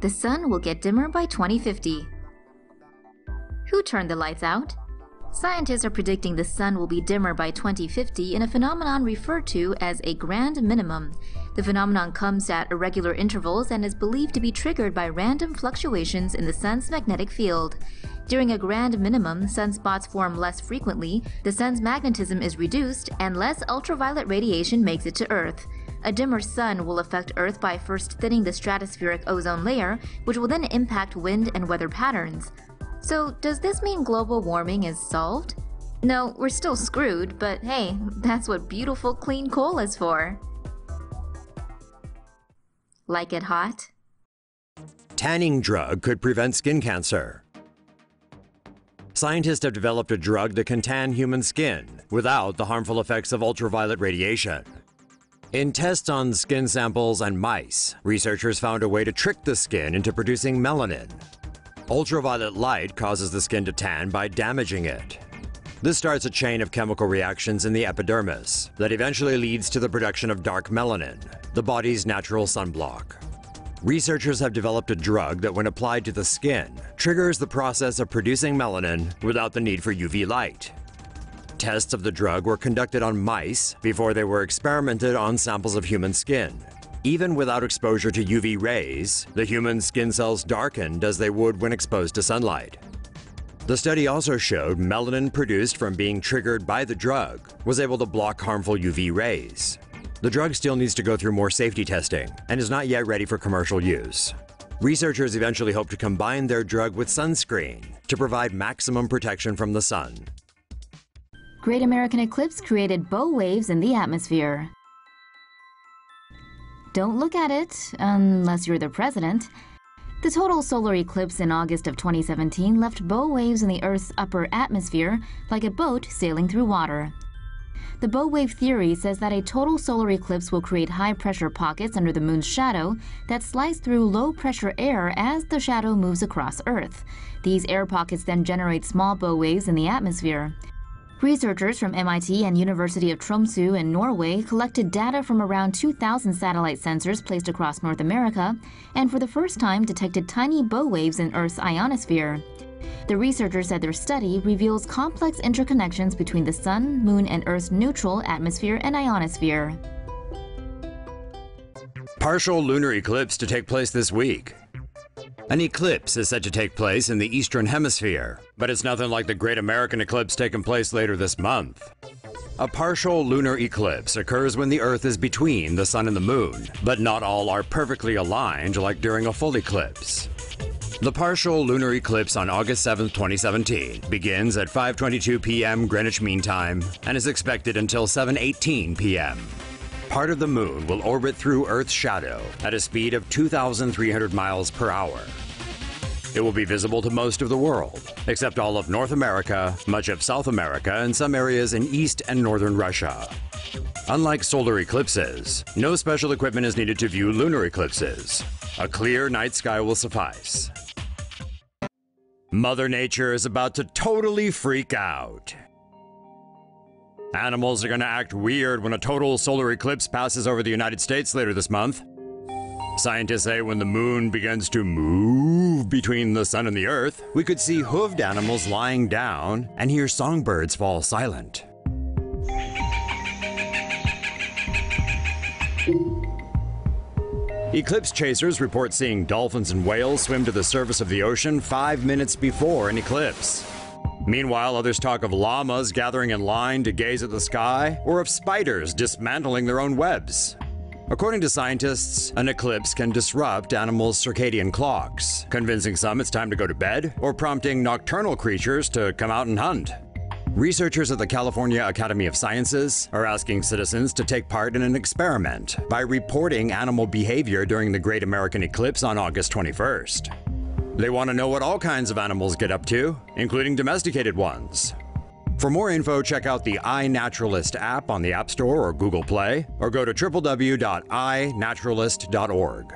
The sun will get dimmer by 2050. Who turned the lights out? Scientists are predicting the sun will be dimmer by 2050 in a phenomenon referred to as a grand minimum. The phenomenon comes at irregular intervals and is believed to be triggered by random fluctuations in the sun's magnetic field. During a grand minimum, sunspots form less frequently, the sun's magnetism is reduced, and less ultraviolet radiation makes it to Earth. A dimmer sun will affect Earth by first thinning the stratospheric ozone layer, which will then impact wind and weather patterns. So, does this mean global warming is solved? No, we're still screwed, but hey, that's what beautiful clean coal is for. Like it hot? Tanning drug could prevent skin cancer. Scientists have developed a drug that can tan human skin without the harmful effects of ultraviolet radiation. In tests on skin samples and mice, researchers found a way to trick the skin into producing melanin, Ultraviolet light causes the skin to tan by damaging it. This starts a chain of chemical reactions in the epidermis that eventually leads to the production of dark melanin, the body's natural sunblock. Researchers have developed a drug that, when applied to the skin, triggers the process of producing melanin without the need for UV light. Tests of the drug were conducted on mice before they were experimented on samples of human skin. Even without exposure to UV rays, the human skin cells darkened as they would when exposed to sunlight. The study also showed melanin produced from being triggered by the drug was able to block harmful UV rays. The drug still needs to go through more safety testing and is not yet ready for commercial use. Researchers eventually hope to combine their drug with sunscreen to provide maximum protection from the sun. Great American Eclipse created bow waves in the atmosphere. Don't look at it, unless you're the president. The total solar eclipse in August of 2017 left bow waves in the Earth's upper atmosphere like a boat sailing through water. The bow wave theory says that a total solar eclipse will create high pressure pockets under the moon's shadow that slice through low pressure air as the shadow moves across Earth. These air pockets then generate small bow waves in the atmosphere. Researchers from MIT and University of Tromsø in Norway collected data from around 2,000 satellite sensors placed across North America and for the first time detected tiny bow waves in Earth's ionosphere. The researchers said their study reveals complex interconnections between the Sun, Moon, and Earth's neutral atmosphere and ionosphere. Partial lunar eclipse to take place this week. An eclipse is said to take place in the Eastern Hemisphere, but it's nothing like the Great American Eclipse taking place later this month. A partial lunar eclipse occurs when the Earth is between the Sun and the Moon, but not all are perfectly aligned like during a full eclipse. The partial lunar eclipse on August 7, 2017 begins at 5:22 p.m. Greenwich Mean Time and is expected until 7:18 p.m part of the moon will orbit through Earth's shadow at a speed of 2,300 miles per hour. It will be visible to most of the world, except all of North America, much of South America, and some areas in East and Northern Russia. Unlike solar eclipses, no special equipment is needed to view lunar eclipses. A clear night sky will suffice. Mother Nature is about to totally freak out. Animals are going to act weird when a total solar eclipse passes over the United States later this month. Scientists say when the moon begins to move between the sun and the earth, we could see hoofed animals lying down and hear songbirds fall silent. Eclipse chasers report seeing dolphins and whales swim to the surface of the ocean five minutes before an eclipse. Meanwhile, others talk of llamas gathering in line to gaze at the sky, or of spiders dismantling their own webs. According to scientists, an eclipse can disrupt animals' circadian clocks, convincing some it's time to go to bed, or prompting nocturnal creatures to come out and hunt. Researchers at the California Academy of Sciences are asking citizens to take part in an experiment by reporting animal behavior during the Great American Eclipse on August 21st. They want to know what all kinds of animals get up to, including domesticated ones. For more info, check out the iNaturalist app on the App Store or Google Play, or go to www.inaturalist.org.